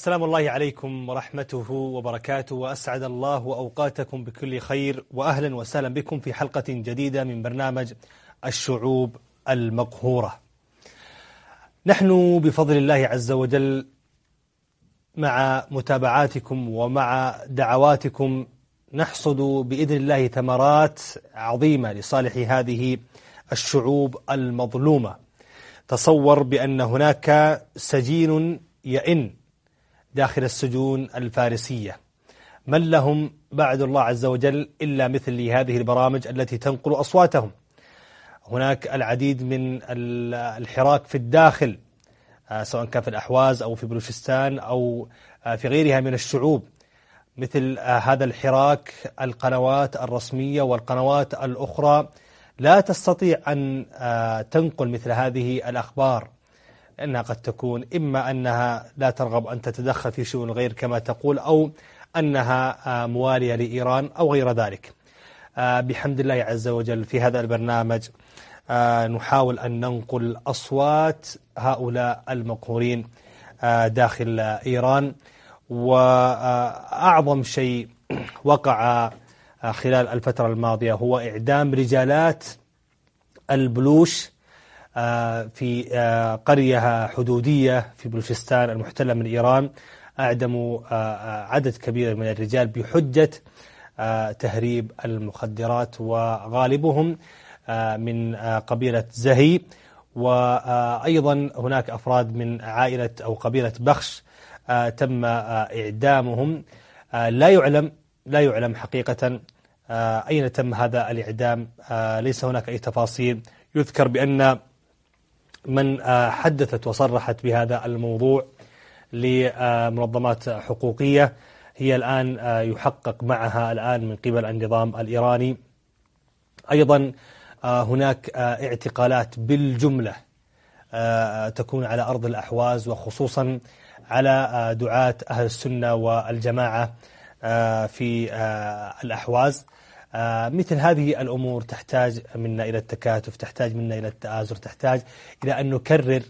السلام الله عليكم ورحمته وبركاته وأسعد الله أوقاتكم بكل خير وأهلا وسهلا بكم في حلقة جديدة من برنامج الشعوب المقهورة. نحن بفضل الله عز وجل مع متابعاتكم ومع دعواتكم نحصد بإذن الله ثمرات عظيمة لصالح هذه الشعوب المظلومة. تصور بأن هناك سجين يئن داخل السجون الفارسية. من لهم بعد الله عز وجل إلا مثل هذه البرامج التي تنقل أصواتهم. هناك العديد من الحراك في الداخل سواء كان في الأحواز أو في بلوشستان أو في غيرها من الشعوب. مثل هذا الحراك القنوات الرسمية والقنوات الأخرى لا تستطيع أن تنقل مثل هذه الأخبار. لأنها قد تكون إما أنها لا ترغب أن تتدخل في شؤون الغير كما تقول أو أنها موالية لإيران أو غير ذلك. بحمد الله عز وجل في هذا البرنامج نحاول أن ننقل أصوات هؤلاء المقهورين داخل إيران. وأعظم شيء وقع خلال الفترة الماضية هو إعدام رجالات البلوش في قرية حدودية في بلوشستان المحتلة من إيران. أعدموا عدد كبير من الرجال بحجة تهريب المخدرات وغالبهم من قبيلة زهي. وأيضا هناك أفراد من عائلة أو قبيلة بخش تم إعدامهم. لا يعلم لا يعلم حقيقة أين تم هذا الإعدام. ليس هناك أي تفاصيل. يذكر بأن من حدثت وصرحت بهذا الموضوع لمنظمات حقوقية. هي الآن يحقق معها الآن من قبل النظام الإيراني. أيضا هناك اعتقالات بالجملة تكون على أرض الأحواز وخصوصا على دعاة أهل السنة والجماعة في الأحواز. مثل هذه الأمور تحتاج منا إلى التكاتف تحتاج منا إلى التآزر تحتاج إلى أن نكرر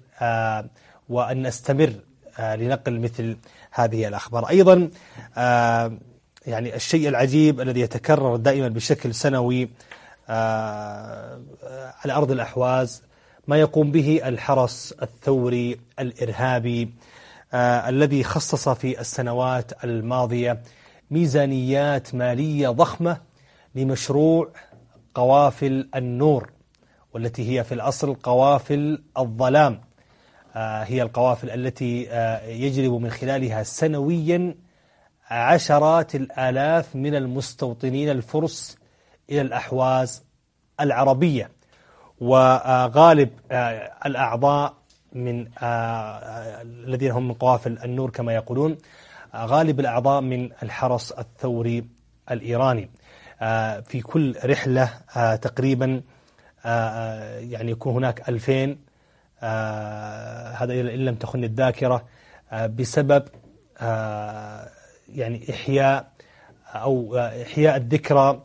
وأن نستمر لنقل مثل هذه الأخبار. أيضا يعني الشيء العجيب الذي يتكرر دائما بشكل سنوي على أرض الأحواز ما يقوم به الحرس الثوري الإرهابي الذي خصص في السنوات الماضية ميزانيات مالية ضخمة لمشروع قوافل النور والتي هي في الأصل قوافل الظلام. هي القوافل التي يجلب من خلالها سنويا عشرات الآلاف من المستوطنين الفرس إلى الأحواز العربية. وغالب الأعضاء من الذين هم من قوافل النور كما يقولون غالب الأعضاء من الحرس الثوري الإيراني. في كل رحلة تقريبا يعني يكون هناك ألفين هذا إن لم تخن الذاكرة بسبب يعني إحياء أو إحياء الذكرى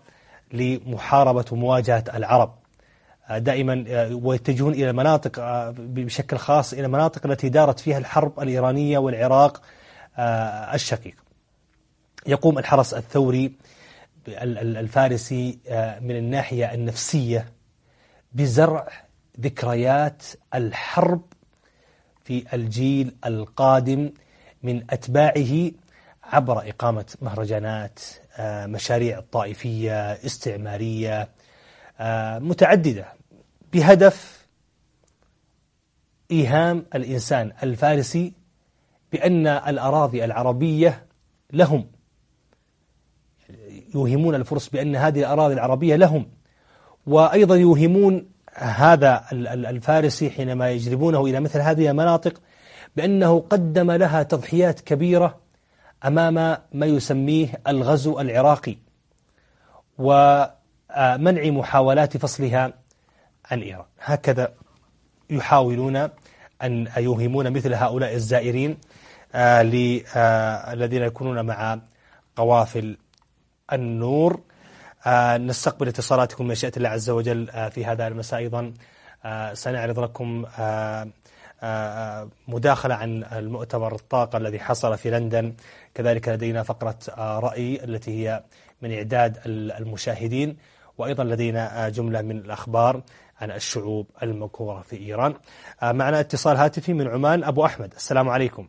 لمحاربة ومواجهة العرب. دائما ويتجهون إلى المناطق بشكل خاص إلى المناطق التي دارت فيها الحرب الإيرانية والعراق الشقيق. يقوم الحرس الثوري الفارسي من الناحية النفسية بزرع ذكريات الحرب في الجيل القادم من أتباعه عبر إقامة مهرجانات مشاريع طائفية استعمارية متعددة بهدف إيهام الإنسان الفارسي بأن الأراضي العربية لهم يوهمون الفرس بأن هذه الأراضي العربية لهم. وأيضا يوهمون هذا الفارسي حينما يجلبونه إلى مثل هذه المناطق بأنه قدم لها تضحيات كبيرة أمام ما يسميه الغزو العراقي ومنع محاولات فصلها عن إيران. هكذا يحاولون أن يوهمون مثل هؤلاء الزائرين الذين يكونون مع قوافل النور. نستقبل اتصالاتكم مشيئة الله عز وجل في هذا المساء أيضا. سنعرض لكم مداخلة عن المؤتمر الطاقة الذي حصل في لندن. كذلك لدينا فقرة رأي التي هي من إعداد المشاهدين وأيضا لدينا جملة من الأخبار عن الشعوب المقهورة في إيران. معنا اتصال هاتفي من عمان أبو أحمد. السلام عليكم.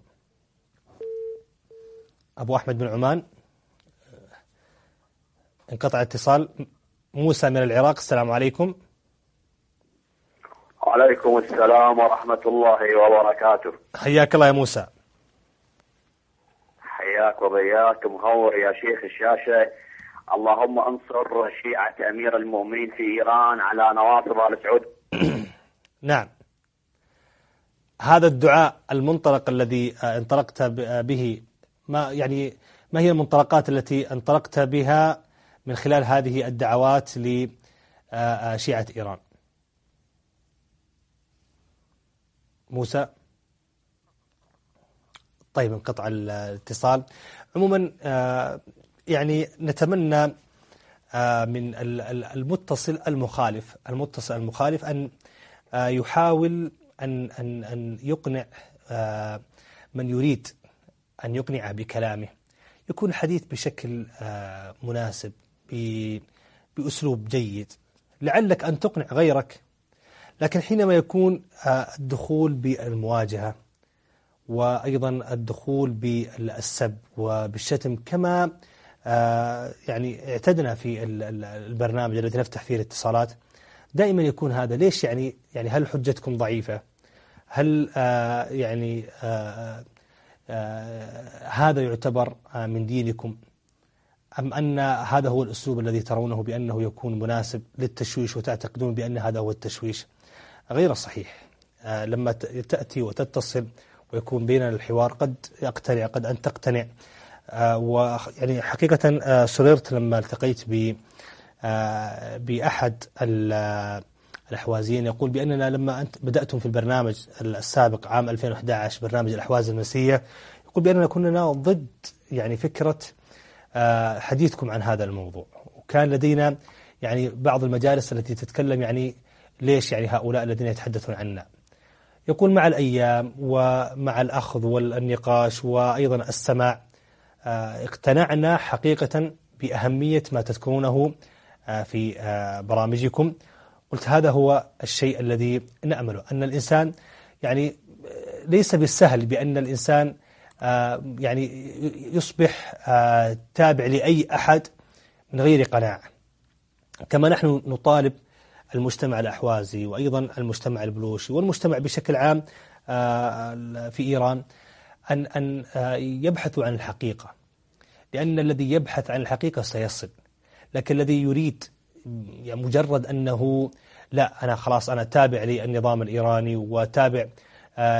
أبو أحمد من عمان. انقطع اتصال. موسى من العراق السلام عليكم. وعليكم السلام ورحمة الله وبركاته. حياك الله يا موسى. حياك وبياك مهور يا شيخ الشاشة اللهم انصر شيعة أمير المؤمنين في إيران على نواصب آل سعود. نعم. هذا الدعاء المنطلق الذي انطلقت به ما يعني ما هي المنطلقات التي انطلقت بها؟ من خلال هذه الدعوات لشيعة إيران. موسى. طيب انقطع الاتصال. عموما يعني نتمنى من المتصل المخالف المتصل المخالف أن يحاول أن أن أن يقنع من يريد أن يقنع بكلامه. يكون الحديث بشكل مناسب. بأسلوب جيد. لعلك أن تقنع غيرك. لكن حينما يكون الدخول بالمواجهة وأيضا الدخول بالسب وبالشتم كما يعني اعتدنا في البرنامج الذي نفتح فيه الاتصالات دائما يكون هذا. ليش يعني يعني هل حجتكم ضعيفة؟ هل يعني هذا يعتبر من دينكم؟ أم أن هذا هو الأسلوب الذي ترونه بأنه يكون مناسب للتشويش وتعتقدون بأن هذا هو التشويش؟ غير صحيح. لما تأتي وتتصل ويكون بيننا الحوار قد يقتنع قد أن تقتنع. ويعني حقيقة سررت لما التقيت ب بأحد الأحوازيين يقول بأننا لما أنت بدأتم في البرنامج السابق عام 2011 برنامج الأحواز المنسية يقول بأننا كنا ضد يعني فكرة حديثكم عن هذا الموضوع. وكان لدينا يعني بعض المجالس التي تتكلم يعني ليش يعني هؤلاء الذين يتحدثون عنا يقول مع الأيام ومع الأخذ والنقاش وأيضا السماع اقتنعنا حقيقة بأهمية ما تذكرونه في برامجكم. قلت هذا هو الشيء الذي نأمله أن الإنسان يعني ليس بالسهل بأن الإنسان يعني يصبح تابع لأي أحد من غير قناعة. كما نحن نطالب المجتمع الأحوازي وأيضا المجتمع البلوشي والمجتمع بشكل عام في إيران أن أن يبحثوا عن الحقيقة. لأن الذي يبحث عن الحقيقة سيصل. لكن الذي يريد يعني مجرد أنه لا أنا خلاص أنا تابع للنظام الإيراني وتابع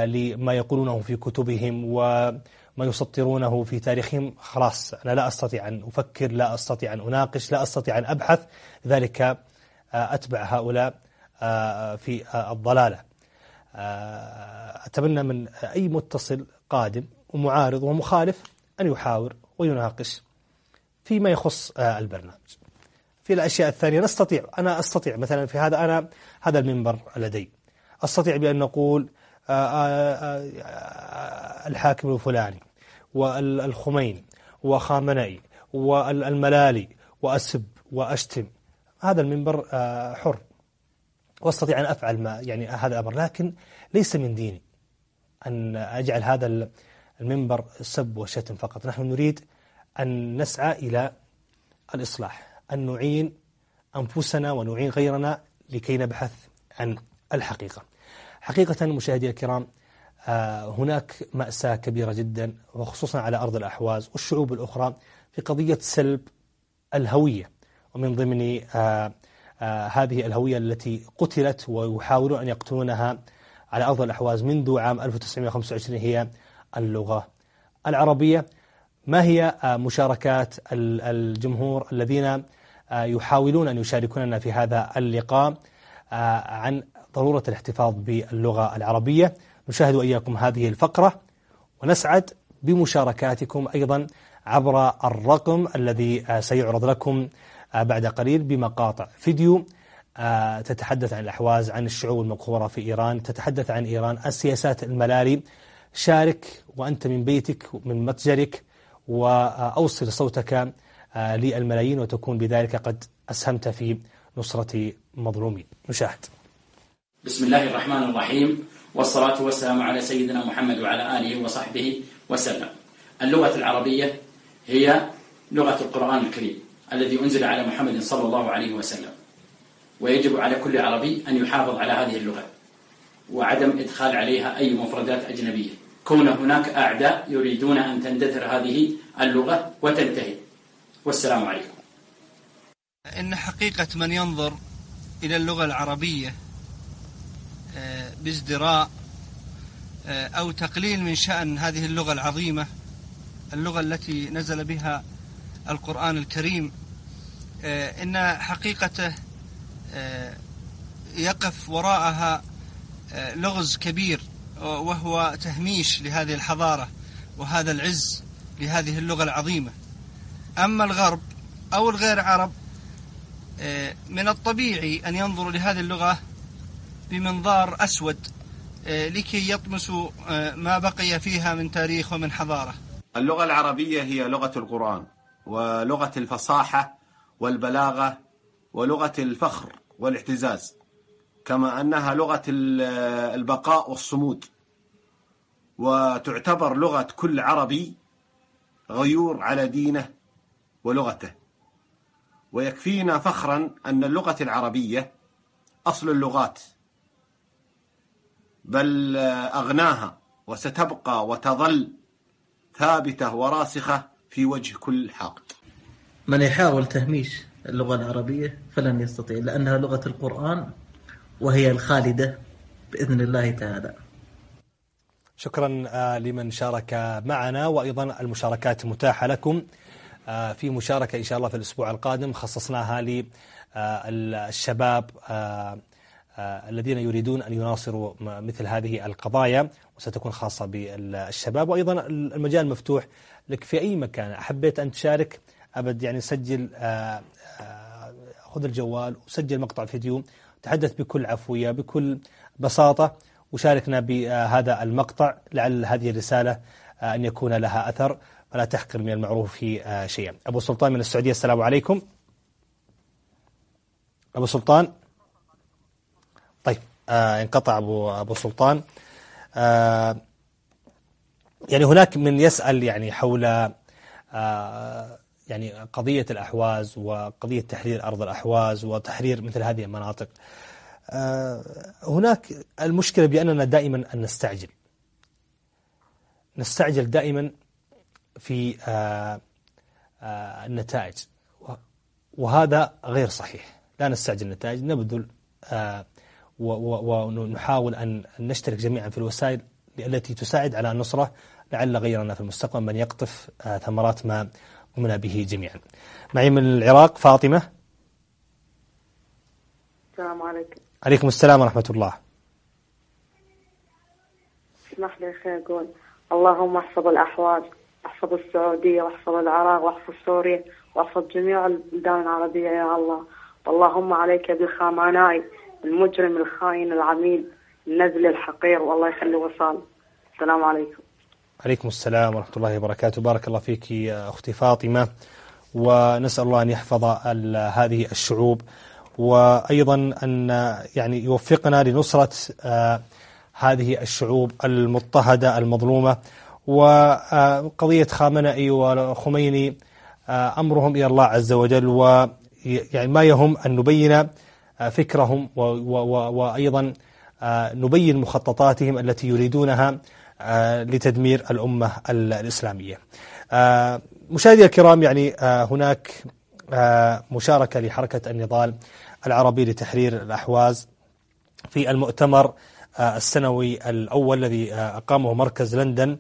لما يقولونه في كتبهم وما يسطرونه في تاريخهم. خلاص أنا لا أستطيع أن أفكر لا أستطيع أن أناقش لا أستطيع أن أبحث. ذلك أتبع هؤلاء في الضلالة. أتمنى من أي متصل قادم ومعارض ومخالف أن يحاور ويناقش فيما يخص البرنامج. في الأشياء الثانية نستطيع أنا أستطيع مثلا في هذا أنا هذا المنبر لدي. أستطيع بأن نقول الحاكم الفلاني والخميني وخامنئي والملالي وأسب وأشتم هذا المنبر حر. واستطيع أن أفعل ما يعني هذا الأمر. لكن ليس من ديني أن أجعل هذا المنبر سب وشتم فقط. نحن نريد أن نسعى إلى الإصلاح أن نعين أنفسنا ونعين غيرنا لكي نبحث عن الحقيقة. حقيقة مشاهدي الكرام هناك مأساة كبيرة جدا وخصوصا على أرض الأحواز والشعوب الأخرى في قضية سلب الهوية. ومن ضمن هذه الهوية التي قتلت ويحاولون أن يقتلونها على أرض الأحواز منذ عام 1925 هي اللغة العربية. ما هي مشاركات الجمهور الذين يحاولون أن يشاركوننا في هذا اللقاء؟ عن ضرورة الاحتفاظ باللغة العربية. نشاهد وإياكم هذه الفقرة ونسعد بمشاركاتكم أيضا عبر الرقم الذي سيعرض لكم بعد قليل بمقاطع فيديو. تتحدث عن الأحواز عن الشعوب المقهورة في إيران تتحدث عن إيران السياسات الملالي. شارك وأنت من بيتك من متجرك وأوصل صوتك للملايين وتكون بذلك قد أسهمت في نصرة مظلومين. نشاهد. بسم الله الرحمن الرحيم والصلاة والسلام على سيدنا محمد وعلى آله وصحبه وسلم. اللغة العربية هي لغة القرآن الكريم الذي أنزل على محمد صلى الله عليه وسلم ويجب على كل عربي أن يحافظ على هذه اللغة وعدم إدخال عليها أي مفردات أجنبية. كون هناك أعداء يريدون أن تندثر هذه اللغة وتنتهي. والسلام عليكم. إن حقيقة من ينظر إلى اللغة العربية بازدراء آه، أو تقليل من شأن هذه اللغة العظيمة اللغة التي نزل بها القرآن الكريم. آه، إن حقيقته يقف وراءها لغز كبير وهو تهميش لهذه الحضارة وهذا العز لهذه اللغة العظيمة. أما الغرب أو الغير عرب من الطبيعي أن ينظروا لهذه اللغة بمنظار أسود آه، لكي يطمسوا آه، ما بقي فيها من تاريخ ومن حضارة. اللغة العربية هي لغة القرآن ولغة الفصاحة والبلاغة ولغة الفخر والاعتزاز كما أنها لغة البقاء والصمود. وتعتبر لغة كل عربي غيور على دينه ولغته. ويكفينا فخرا أن اللغة العربية أصل اللغات. بل أغناها وستبقى وتظل ثابتة وراسخة في وجه كل حاقد من يحاول تهميش اللغة العربية فلن يستطيع لأنها لغة القرآن وهي الخالدة بإذن الله تعالى. شكرا آه، لمن شارك معنا. وأيضا المشاركات متاحة لكم آه، في مشاركة إن شاء الله في الأسبوع القادم خصصناها للشباب آه، آه، الذين يريدون أن يناصروا مثل هذه القضايا وستكون خاصة بالشباب. وأيضا المجال مفتوح لك في أي مكان. حبيت أن تشارك؟ أبد يعني سجل آه، آه، خذ الجوال وسجل مقطع فيديو. تحدث بكل عفوية بكل بساطة وشاركنا بهذا المقطع. لعل هذه الرسالة أن يكون لها أثر. فلا تحقر من المعروف شيئا. أبو سلطان من السعودية السلام عليكم. أبو سلطان. آه انقطع أبو, أبو سلطان. آه يعني هناك من يسأل يعني حول آه يعني قضية الأحواز وقضية تحرير أرض الأحواز وتحرير مثل هذه المناطق. آه هناك المشكلة بأننا دائما أن نستعجل. نستعجل دائما في آه آه النتائج. وهذا غير صحيح. لا نستعجل النتائج نبذل آه ونحاول أن نشترك جميعا في الوسائل التي تساعد على النصرة لعل غيرنا في المستقبل من يقطف آه، ثمرات ما قمنا به جميعا. معي من العراق فاطمة. السلام عليكم. عليكم السلام ورحمة الله. اسمح لي أخي أقول اللهم احفظ الأحواز احفظ السعودية واحفظ العراق واحفظ سوريا واحفظ جميع البلدان العربية يا الله. اللهم عليك بالخامنائي المجرم الخاين العميل النزل الحقير. والله يخلي وصال. السلام عليكم. عليكم السلام ورحمة الله وبركاته. بارك الله فيك يا أختي فاطمة. ونسأل الله أن يحفظ هذه الشعوب. وأيضا أن يعني يوفقنا لنصرة آه، هذه الشعوب المضطهدة المظلومة. وقضية خامنئي وخميني آه، أمرهم إلى الله عز وجل. ويعني ما يهم أن نبين فكرهم وأيضا آه، نبين مخططاتهم التي يريدونها آه، لتدمير الأمة الإسلامية. آه، مشاهدي الكرام يعني هناك مشاركة لحركة النضال العربي لتحرير الأحواز في المؤتمر السنوي الأول الذي أقامه مركز لندن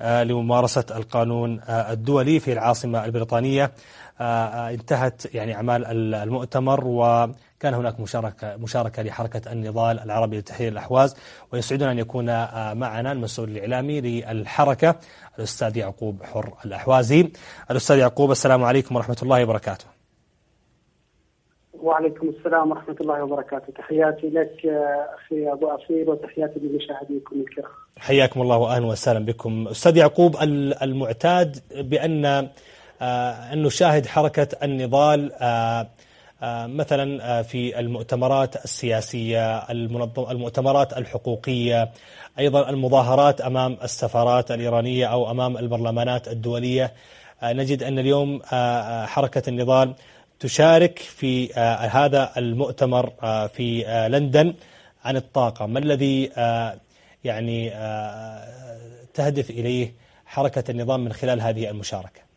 لممارسة القانون الدولي في العاصمة البريطانية. انتهت يعني أعمال المؤتمر و كان هناك مشاركة, مشاركة لحركة النضال العربي لتحرير الأحواز ويسعدنا أن يكون آه، معنا المسؤول الإعلامي للحركة الأستاذ يعقوب حر الأحوازي. الأستاذ يعقوب السلام عليكم ورحمة الله وبركاته. وعليكم السلام ورحمة الله وبركاته. تحياتي لك آه، أخي أبو أصيل وتحياتي لمشاهديكم الكرام. حياكم الله وأهلا وسهلا بكم. أستاذ يعقوب ال- المعتاد بأن آه، أن نشاهد حركة النضال مثلا آه، في المؤتمرات السياسية المنظم المؤتمرات الحقوقية أيضا المظاهرات أمام السفارات الإيرانية أو أمام البرلمانات الدولية. آه، نجد أن اليوم آه، آه، حركة النضال تشارك في آه، هذا المؤتمر آه، في آه، لندن عن الطاقة. ما الذي آه، يعني آه، تهدف إليه حركة النظام من خلال هذه المشاركة؟ آه،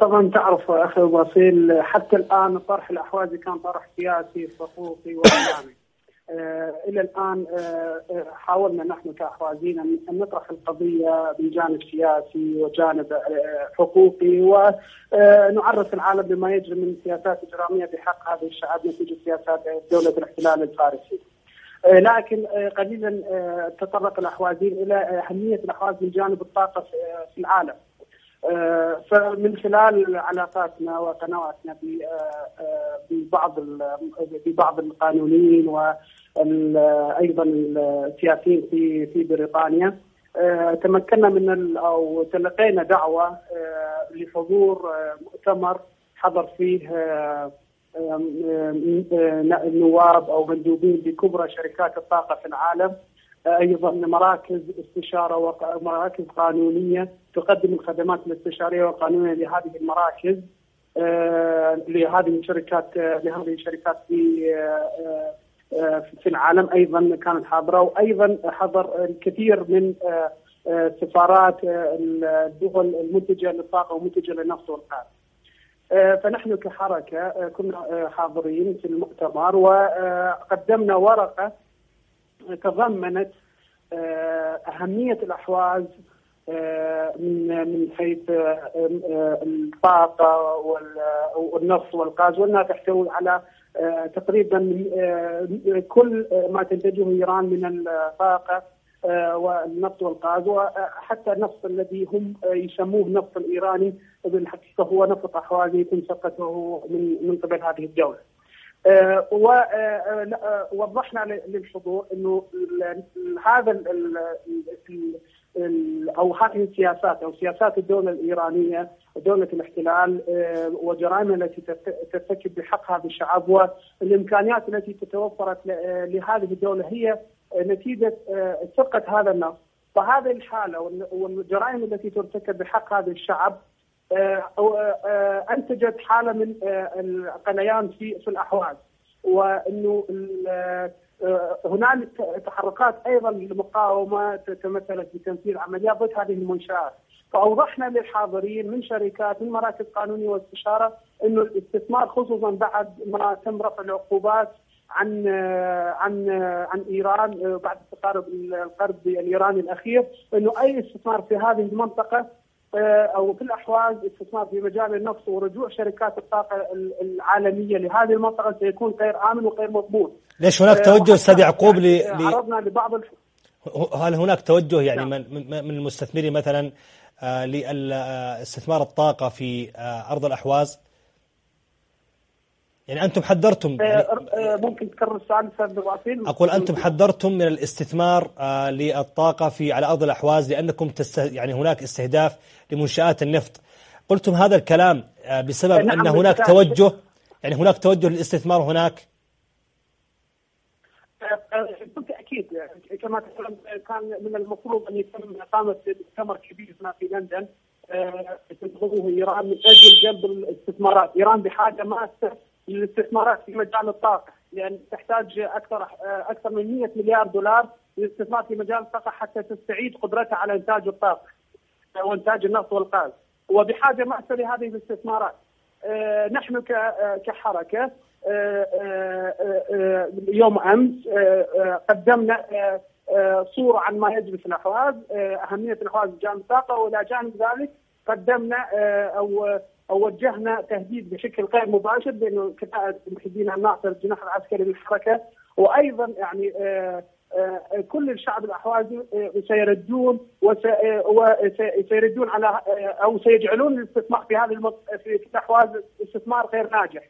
طبعا تعرف أخي أبو أصيل حتى الآن طرح الأحوازي كان طرح سياسي حقوقي وإعلامي آه، إلى الآن آه، آه، حاولنا نحن كأحوازيين أن أن نطرح القضية من جانب سياسي وجانب آه، حقوقي ونعرف العالم بما يجري من سياسات إجرامية بحق هذا الشعب نتيجة سياسات دولة الاحتلال الفارسي. آه، لكن آه، قليلا آه، تطرق الاحوازيين إلى أهمية الأحواز من جانب الطاقة آه، في العالم. آه، فمن خلال علاقاتنا وقنواتنا آه، آه، ببعض ببعض القانونيين وأيضا السياسيين في في بريطانيا تمكنا من أو تلقينا دعوة لحضور مؤتمر حضر فيه نواب أو مندوبين بكبرى شركات الطاقة في العالم. أيضا مراكز استشارة ومراكز قانونية تقدم الخدمات الاستشارية والقانونية لهذه المراكز آه، لهذه الشركات آه، لهذه الشركات في آه، آه، في العالم أيضا كانت حاضرة وأيضا حضر الكثير من سفارات الدول المنتجة للطاقة ومنتجة للنفط والغاز. فنحن كحركة كنا حاضرين في المؤتمر وقدمنا ورقة تضمنت آه، أهمية الأحواز آه، من من حيث آه، وال- والنفط والغاز وأنها تحتوي على تقريبا كل ما تنتجه إيران من الطاقة آه، والنفط والغاز وحتى النفط الذي هم يسموه النفط الإيراني بالحقيقة هو نفط احوازي يتم سقطه من من قبل هذه الدولة. ووضحنا للحضور إنه ال- ال- هذا أو هذه السياسات أو سياسات الدولة الإيرانية ودوله الاحتلال آه، وجرائمها التي ترت- ترتكب بحق هذا الشعب والإمكانيات التي تتوفرت آه، لهذه الدولة هي نتيجة آه، سرقه هذا النفط فهذه الحالة وال- والجرائم التي ترتكب بحق هذا الشعب آه، آه، أنتجت حالة من آه، القليان في في الأحواز. وإنه ال- آه، هنالك تحركات أيضا للمقاومه تتمثلت بتنفيذ عمليات ضد هذه المنشآت. فأوضحنا للحاضرين من شركات من مراكز قانونية واستشارة إنه الاستثمار خصوصا بعد ما تم رفع العقوبات عن عن عن إيران بعد تقارب القرض الإيراني الأخير إنه أي استثمار في هذه المنطقة أو في الأحواز استثمار في مجال النفط ورجوع شركات الطاقة العالمية لهذه المنطقة سيكون غير آمن وغير مضمون. ليش هناك توجه أستاذ يعقوب ل... عرضنا لبعض الح... هل هناك توجه يعني نعم. من من المستثمرين مثلا آه، لاستثمار الطاقة في آه، أرض الأحواز؟ يعني أنتم حذرتم آه، يعني آه، ممكن تكرر السؤال أستاذ باسيل أقول أنتم حذرتم من الاستثمار آه، للطاقة في على أرض الأحواز لأنكم تست... يعني هناك استهداف لمنشآت النفط. قلتم هذا الكلام بسبب نعم، أن هناك. توجه يعني هناك توجه للاستثمار هناك؟ بالتاكيد كما تعلم كان من المفروض أن يتم إقامة مؤتمر كبير هنا في لندن تنظمه إيران من أجل جلب الاستثمارات، إيران بحاجة ماسه للاستثمارات في مجال الطاقة لأن تحتاج أكثر أكثر من 100 مليار دولار للاستثمار في مجال الطاقة حتى تستعيد قدرتها على إنتاج الطاقة وانتاج النفط والغاز وبحاجة ماسه لهذه الاستثمارات. آه، نحن آه، كحركة آه، يوم أمس قدمنا صورة عن ما يجري في الأحواز أهمية الأحواز بجانب الطاقة وإلى جانب ذلك قدمنا أو وجهنا تهديد بشكل غير مباشر بين كتائب محي الدين الناصر الجناح العسكري للحركه وأيضا يعني آه، آه، كل الشعب الأحوازي آه، سيردون وسيردون على أو سيجعلون الاستثمار في هذه في في الاحواز استثمار غير ناجح.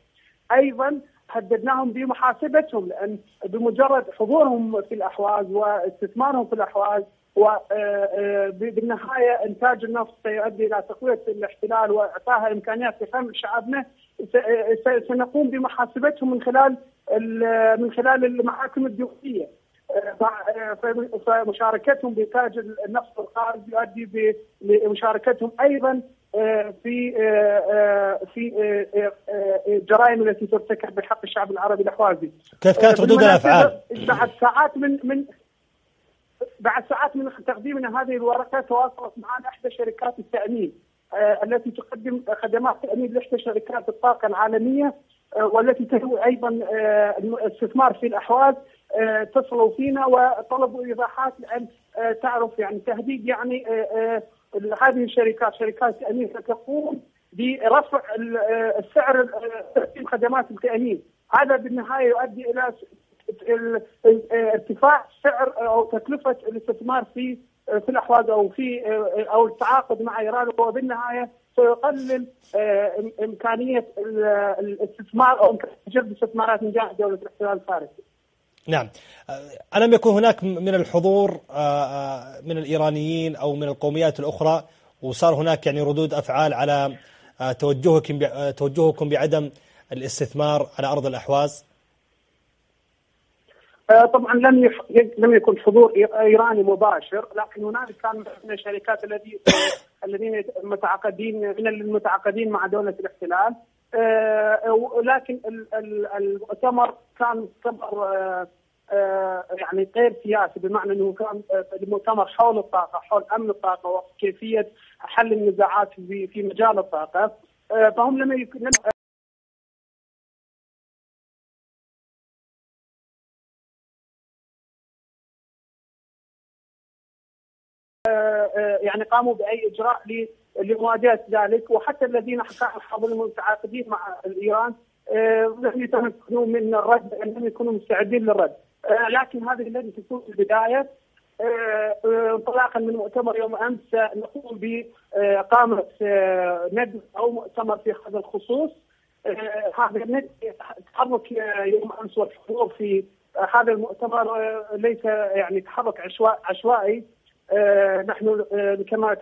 أيضا هددناهم بمحاسبتهم لأن بمجرد حضورهم في الأحواز واستثمارهم في الأحواز وبالنهايه إنتاج النفط سيؤدي إلى تقوية الاحتلال واعطائها إمكانيات لفهم شعبنا س- سنقوم بمحاسبتهم من خلال ال- من خلال المحاكم الدولية آه، فمشاركتهم بإنتاج النفط الخارج يؤدي ب- لمشاركتهم أيضا آه، في آه، آه، في آه، آه، آه، الجرائم التي ترتكب بحق الشعب العربي الأحوازي. كيف كانت آه، ردود الأفعال؟ بعد ساعات من من بعد ساعات من تقديمنا هذه الورقة تواصلت معنا إحدى شركات التأمين آه، التي تقدم خدمات تأمين لإحدى شركات الطاقة العالمية آه، والتي تهوي أيضا آه، الاستثمار في الأحواز اتصلوا فينا وطلبوا إيضاحات لأن تعرف يعني تهديد يعني هذه الشركات شركات التأمين ستقوم برفع ال- السعر تقديم خدمات التأمين. هذا بالنهاية يؤدي إلى ال- ال- ارتفاع سعر أو تكلفة الاستثمار في في الأحواز أو في أو التعاقد مع إيران وبالنهايه سيقلل آه، إمكانية ال- الاستثمار أو إمكانية جلب الاستثمارات من جانب دولة الاحتلال الفارسي. نعم آه، ألم يكن هناك من الحضور آه، من الإيرانيين أو من القوميات الأخرى وصار هناك يعني ردود أفعال على توجهكم توجهكم بعدم الاستثمار على أرض الأحواز طبعا لم. لم يكن حضور إيراني مباشر لكن هنالك كان من الشركات الذي الذين متعاقدين من المتعاقدين مع دولة الاحتلال آه، لكن ال- ال- المؤتمر كان مؤتمر آه، آه، يعني غير سياسي بمعنى إنه كان آه، المؤتمر حول الطاقة حول أمن الطاقة وكيفية حل النزاعات في مجال الطاقة آه، فهم لم يكن يعني قاموا بأي إجراء لمواجهة ذلك. وحتى الذين كانوا حاضرين متعاقدين مع ايران آه، لم يتمكنوا من الرد لم يكونوا مستعدين للرد. آه، لكن هذه التي تكون البداية آه، آه، انطلاقا من مؤتمر يوم أمس نقوم بإقامة آه، ندوه أو مؤتمر في هذا الخصوص. آه، هذا الندوه تحرك آه، يوم أمس والحضور في آه، هذا المؤتمر آه، ليس يعني تحرك عشوائي آه، نحن آه، كما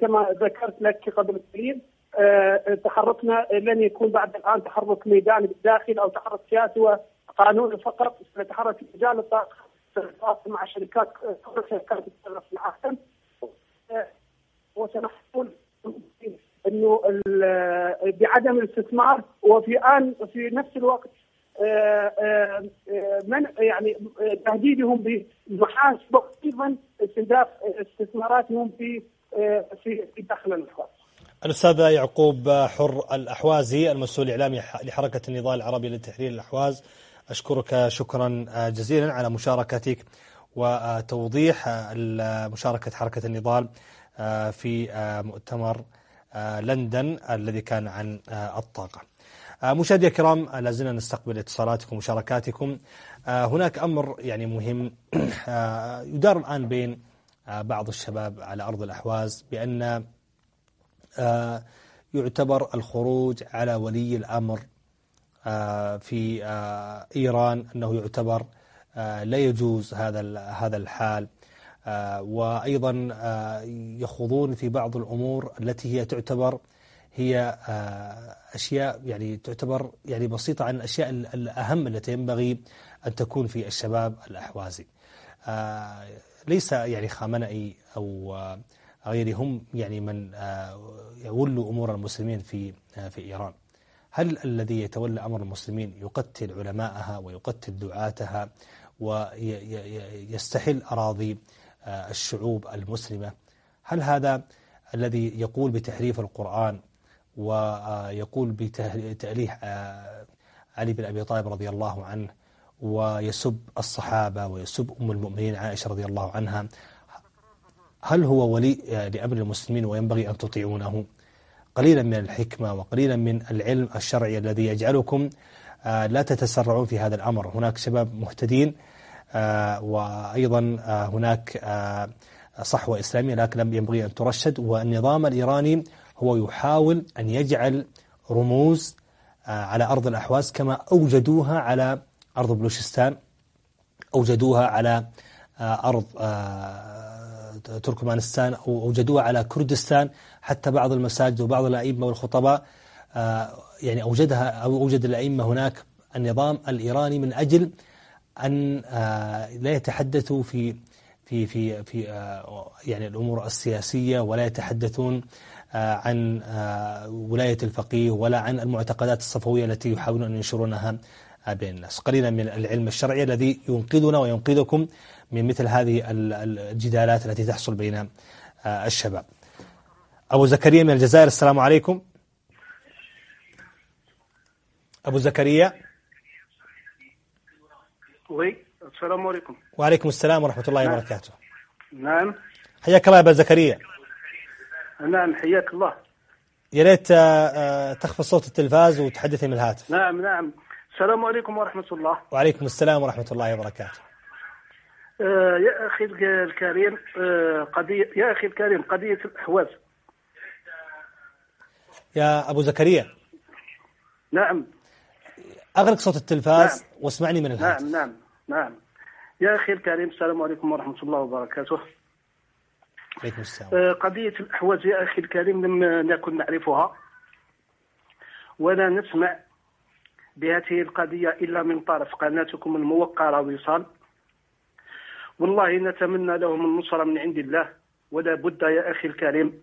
كما ذكرت لك قبل قليل آه، تحركنا لن يكون بعد الآن تحرك ميداني بالداخل أو تحرك سياسي وقانوني فقط. سنتحرك في مجال الطاقة سنتواصل مع شركات كل شركات في العالم. آه، وسنحاول أنه بعدم الاستثمار. وفي ان في نفس الوقت آه، آه، آه، من يعني تهديدهم بمحاسبه أيضا استهداف استثماراتهم في في في داخل الأحواز. الأستاذ يعقوب حر الأحوازي المسؤول الإعلامي لحركة النضال العربي لتحرير الأحواز أشكرك شكرا جزيلا على مشاركتك وتوضيح مشاركة حركة النضال في مؤتمر لندن الذي كان عن الطاقة مشاهدي الكرام لازلنا نستقبل اتصالاتكم ومشاركاتكم. هناك أمر يعني مهم. يدار الآن بين بعض الشباب على أرض الأحواز بأن يعتبر الخروج على ولي الأمر في إيران أنه يعتبر لا يجوز هذا هذا الحال. وأيضا يخوضون في بعض الأمور التي هي تعتبر هي أشياء يعني تعتبر يعني بسيطة عن الأشياء الأهم التي ينبغي أن تكون في الشباب الأحوازي. ليس يعني خامنئي أو غيرهم يعني من يولوا أمور المسلمين في في إيران. هل الذي يتولى أمر المسلمين يقتل علماءها ويقتل دعاتها ويستحل أراضي الشعوب المسلمة؟ هل هذا الذي يقول بتحريف القرآن ويقول بتأليه علي بن أبي طالب رضي الله عنه ويسب الصحابة ويسب أم المؤمنين عائشة رضي الله عنها. هل هو ولي لأمر المسلمين وينبغي أن تطيعونه؟ قليلا من الحكمة وقليلا من العلم الشرعي الذي يجعلكم لا تتسرعون في هذا الأمر. هناك شباب مهتدين آه، وأيضا آه، هناك آه، صحوة إسلامية لكن ينبغي أن ترشد. والنظام الإيراني هو يحاول أن يجعل رموز آه، على أرض الأحواز كما أوجدوها على أرض بلوشستان أوجدوها على آه، أرض آه، تركمانستان أو أوجدوها على كردستان حتى بعض المساجد وبعض الأئمة والخطباء يعني أوجدها أو أوجد الأئمة هناك النظام الإيراني من أجل أن لا يتحدثوا في في في في يعني الأمور السياسية ولا يتحدثون عن آه، ولاية الفقيه ولا عن المعتقدات الصفوية التي يحاولون أن ينشرونها آه، بين الناس. قليلا من العلم الشرعي الذي ينقذنا وينقذكم من مثل هذه ال- ال- الجدالات التي تحصل بين آه، الشباب. أبو زكريا من الجزائر السلام عليكم. أبو زكريا. وي السلام عليكم. وعليكم السلام ورحمة الله نعم. وبركاته نعم. حياك الله يا أبا زكريا. نعم حياك الله. يا ريت آه، آه، تخفض صوت التلفاز وتحدثني من الهاتف. نعم نعم. السلام عليكم ورحمة الله. وعليكم السلام ورحمة الله وبركاته. آه يا أخي الك- الكريم آه قضية يا أخي الكريم قضية الأحواز. يا أبو زكريا. نعم. أغلق صوت التلفاز نعم. واسمعني من الهاتف. نعم نعم نعم. يا أخي الكريم السلام عليكم ورحمة الله وبركاته. آه قضية الأحواز يا أخي الكريم لم نكن نعرفها ولا نسمع بهذه القضية إلا من طرف قناتكم الموقرة وصال. والله نتمنى لهم النصرة من عند الله ولا بد يا أخي الكريم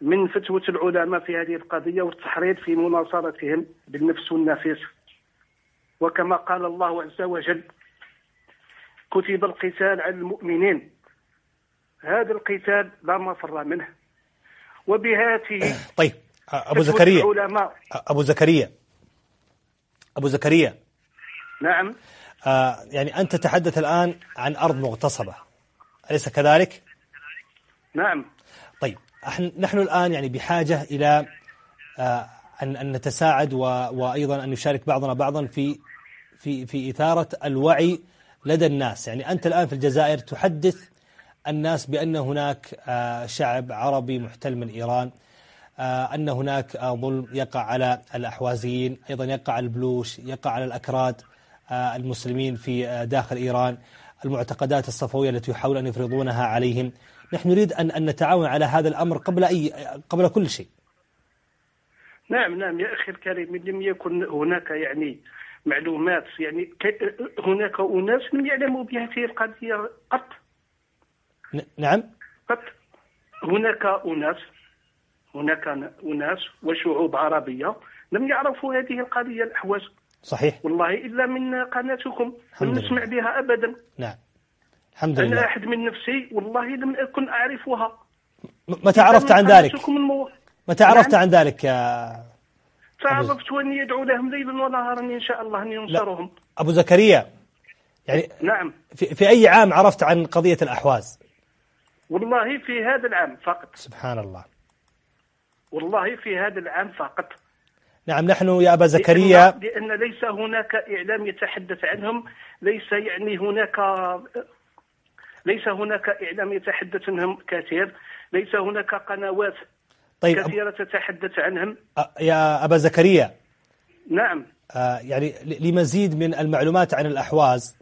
من فتوى العلماء في هذه القضية والتحريض في مناصرتهم بالنفس والنفيس. وكما قال الله عز وجل كتب القتال على المؤمنين هذا القتال لا مفر منه. وبهاته طيب أبو زكريا. العلماء. أبو زكريا. أبو زكريا. نعم. آه، يعني أنت تتحدث الآن عن أرض مغتصبة. أليس كذلك؟ نعم. طيب نحن الآن يعني بحاجة إلى آه، أن أن نتساعد و- وأيضا أن يشارك بعضنا بعضا في في في إثارة الوعي لدى الناس، يعني أنت الآن في الجزائر تحدث الناس بأن هناك آه، شعب عربي محتل من إيران آه، أن هناك آه، ظلم يقع على الأحوازيين أيضا يقع على البلوش يقع على الأكراد المسلمين في داخل إيران المعتقدات الصفوية التي يحاولون أن يفرضونها عليهم. نحن نريد أن أن نتعاون على هذا الأمر قبل أي قبل كل شيء. نعم نعم يا أخي الكريم لم يكن هناك يعني معلومات يعني هناك أناس لم يعلموا بهذه القضية قط. نعم. قط. هناك أناس هناك أناس وشعوب عربية لم يعرفوا هذه القضية الأحواز صحيح. والله إلا من قناتكم لم. نسمع بها أبدا. نعم. الحمد أنا لله. أحد من نفسي والله لم أكن أعرفها. متى عرفت عن ذلك. متى عرفت نعم. عن ذلك يا تعرفت أن يدعو لهم ليلا ونهارا إن شاء الله أن ينصرهم. أبو زكريا يعني نعم. في, في أي عام عرفت عن قضية الأحواز؟ والله في هذا العام فقط. سبحان الله. والله في هذا العام فقط. نعم نحن يا أبا زكريا لأن, لأن ليس هناك إعلام يتحدث عنهم ليس يعني هناك ليس هناك إعلام يتحدث عنهم كثير ليس هناك قنوات طيب أب- كثيرة تتحدث عنهم. يا أبا زكريا نعم. آه، يعني لمزيد من المعلومات عن الأحواز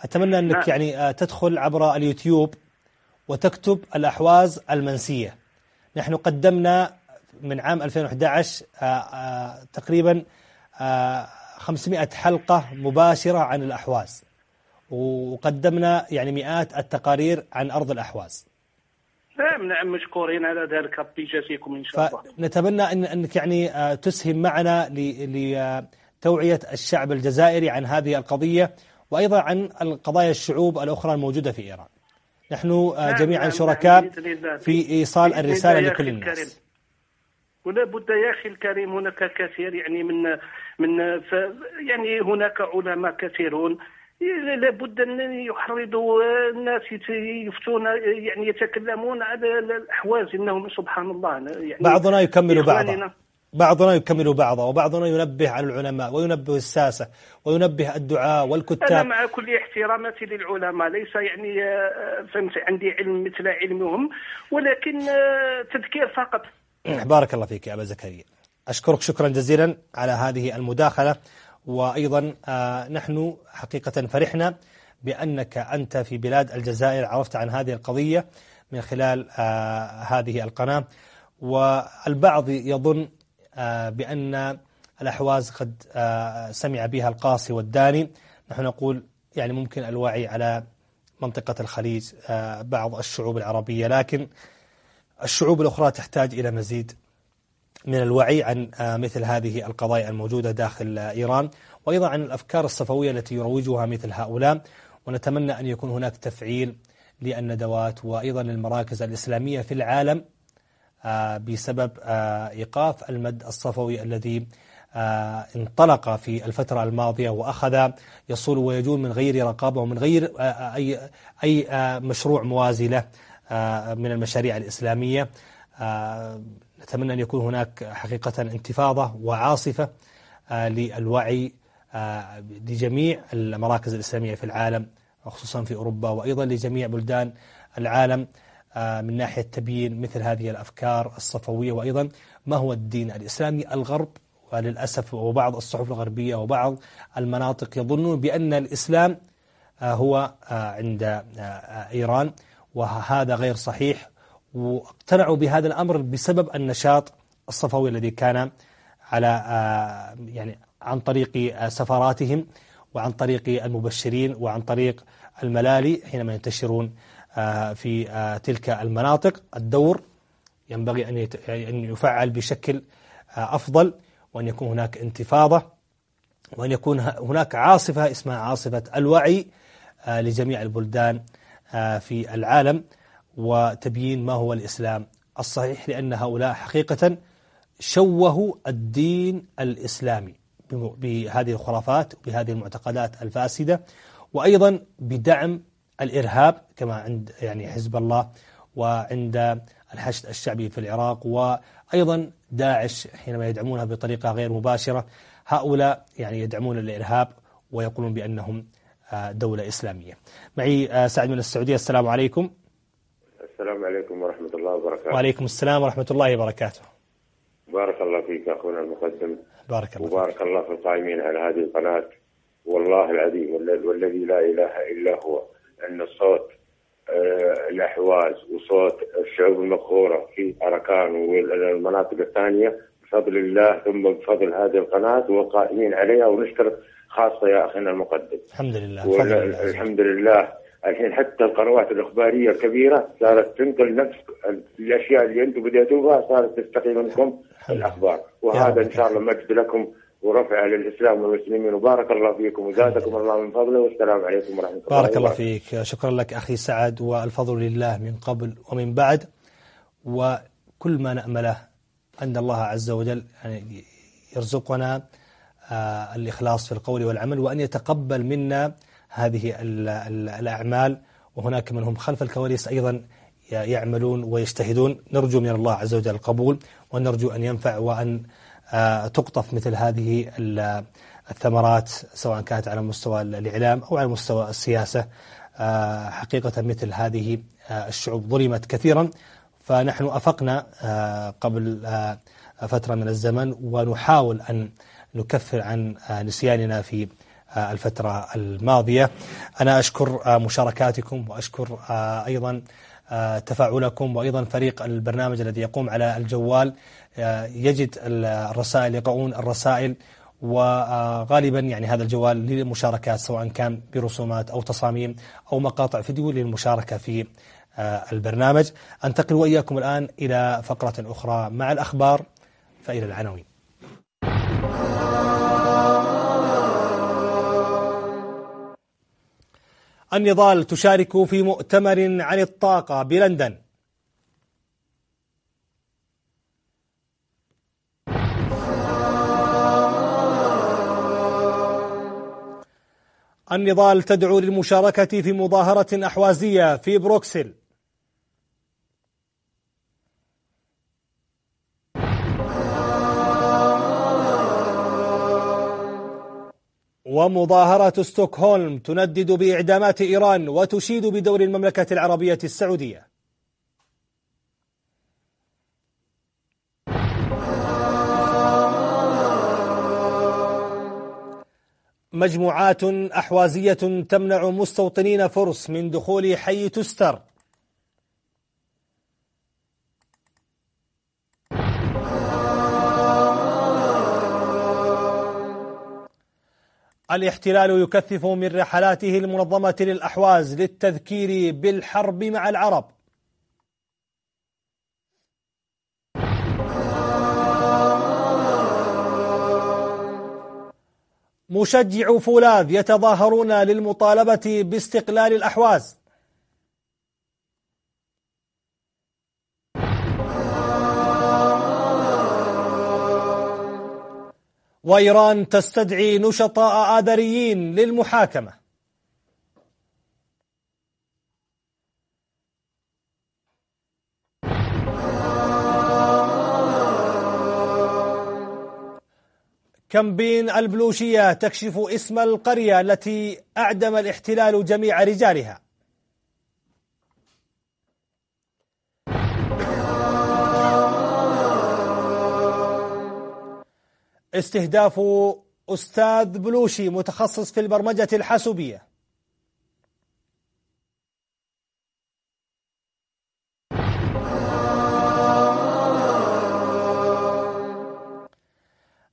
أتمنى أنك نعم. يعني آه، تدخل عبر اليوتيوب وتكتب الأحواز المنسية. نحن قدمنا من عام 2011 آه، آه، تقريبا آه، 500 حلقة مباشرة عن الأحواز. وقدمنا يعني مئات التقارير عن أرض الأحواز. نعم نعم مشكورين على ذلك. ربي يجازيكم إن شاء الله. فنتمنى أن أنك يعني آه، تسهم معنا لتوعية الشعب الجزائري عن هذه القضية وأيضا عن القضايا الشعوب الأخرى الموجودة في إيران. نحن آه، نعم، جميعا نعم، شركاء نعم، الله. في إيصال الرسالة لكل. الناس ولا بد يا أخي الكريم هناك كثير يعني من من ف يعني هناك علماء كثيرون لابد أن يحرضوا الناس يفتون يعني يتكلمون على الاحواز إنهم سبحان الله يعني بعضنا يكمل بعضا بعضنا يكمل بعضا وبعضنا ينبه على العلماء وينبه الساسة وينبه الدعاء والكتاب. مع كل احتراماتي للعلماء ليس يعني آه، فهمت عندي علم مثل علمهم ولكن آه، تذكير فقط. بارك الله فيك يا أبا زكريا. أشكرك شكرا جزيلا على هذه المداخلة. وأيضا آه، نحن حقيقة فرحنا بأنك أنت في بلاد الجزائر عرفت عن هذه القضية من خلال هذه القناة. والبعض يظن بأن الأحواز قد آه، سمع بها القاصي والداني. نحن نقول يعني ممكن الوعي على منطقة الخليج آه، بعض الشعوب العربية لكن الشعوب الأخرى تحتاج إلى مزيد من الوعي عن آه، مثل هذه القضايا الموجودة داخل آه، إيران وأيضا عن الأفكار الصفوية التي يروجها مثل هؤلاء. ونتمنى أن يكون هناك تفعيل للندوات وأيضا للمراكز الإسلامية في العالم آه، بسبب آه، إيقاف المد الصفوي الذي آه، انطلق في الفترة الماضية وأخذ يصول ويجول من غير رقابة ومن غير آه، أي أي آه، مشروع موازي له آه، من المشاريع الإسلامية. آه، نتمنى أن يكون هناك حقيقة انتفاضة وعاصفة آه، للوعي آه، لجميع المراكز الإسلامية في العالم وخصوصا في أوروبا وأيضا لجميع بلدان العالم. آه، من ناحية تبيين مثل هذه الأفكار الصفوية وأيضا ما هو الدين الإسلامي؟ الغرب وللأسف وبعض الصحف الغربية وبعض المناطق يظنون بأن الإسلام آه، هو آه، عند آه، آه، إيران وهذا غير صحيح واقتنعوا بهذا الأمر بسبب النشاط الصفوي الذي كان على آه، يعني عن طريق آه، سفراتهم وعن طريق المبشرين وعن طريق الملالي حينما ينتشرون آه، في آه، تلك المناطق. الدور ينبغي أن يفعل بشكل آه، أفضل وأن يكون هناك انتفاضة وأن يكون هناك عاصفة اسمها عاصفة الوعي آه، لجميع البلدان آه، في العالم وتبيين ما هو الإسلام الصحيح لأن هؤلاء حقيقة شوهوا الدين الإسلامي بهذه الخرافات وبهذه المعتقدات الفاسدة وأيضا بدعم الإرهاب كما عند يعني حزب الله وعند الحشد الشعبي في العراق وأيضا داعش حينما يدعمونها بطريقة غير مباشرة. هؤلاء يعني يدعمون الإرهاب ويقولون بأنهم آه، دولة إسلامية. معي آه، سعد من السعودية. السلام عليكم. السلام عليكم ورحمة الله وبركاته. وعليكم السلام ورحمة الله وبركاته. بارك الله فيك أخونا المقدم. بارك الله وبارك الله في القائمين على هذه القناة. والله العظيم والذي والذي لا إله إلا هو. أن الصوت آه، الأحواز وصوت الشعوب المقهورة في أركان والمناطق الثانية بفضل الله ثم بفضل هذه القناة والقائمين عليها ونشكر خاصة يا أخينا المقدم. الحمد لله. وجل. والحمد لله. الحين حتى القنوات الإخبارية الكبيرة صارت تنقل نفس الأشياء اللي أنتم بديتوها صارت تستقي منكم الأخبار. وهذا إن شاء الله مجد لكم ورفع للإسلام والمسلمين. وبارك الله فيكم وزادكم الله من فضله. والسلام عليكم ورحمة الله بارك الله. فيك. شكرا لك أخي سعد. والفضل لله من قبل ومن بعد. وكل ما نأمله أن الله عز وجل يعني يرزقنا آه، الإخلاص في القول والعمل وأن يتقبل منا هذه ال- ال- الأعمال. وهناك من هم خلف الكواليس أيضا ي- يعملون ويجتهدون. نرجو من الله عز وجل القبول ونرجو أن ينفع آه، تقطف مثل هذه ال- الثمرات سواء كانت على مستوى الإعلام أو على مستوى السياسة. آه، حقيقة مثل هذه آه، الشعوب ظلمت كثيرا. فنحن أفقنا آه، قبل آه، فترة من الزمن ونحاول أن نكفر عن آه، نسياننا في آه، الفترة الماضية. أنا أشكر آه، مشاركاتكم وأشكر آه، أيضا آه، تفاعلكم وأيضا فريق البرنامج الذي يقوم على الجوال. آه، يجد الرسائل يقرؤون الرسائل وغالبا يعني هذا الجوال للمشاركات سواء كان برسومات أو تصاميم أو مقاطع فيديو للمشاركة في آه، البرنامج. أنتقل وإياكم الآن إلى فقرة أخرى مع الأخبار فإلى العناوين. النضال تشارك في مؤتمر عن الطاقة بلندن. النضال تدعو للمشاركة في مظاهرة أحوازية في بروكسل. ومظاهرة ستوكهولم تندد بإعدامات إيران وتشيد بدور المملكة العربية السعودية. مجموعات أحوازية تمنع مستوطنين فرس من دخول حي تستر. الاحتلال يكثف من رحلاته المنظمة للأحواز للتذكير بالحرب مع العرب. مشجع فولاذ يتظاهرون للمطالبة باستقلال الأحواز. وإيران تستدعي نشطاء آذريين للمحاكمة. كمبين البلوشية تكشف اسم القرية التي أعدم الاحتلال جميع رجالها. استهداف أستاذ بلوشي متخصص في البرمجة الحاسوبية.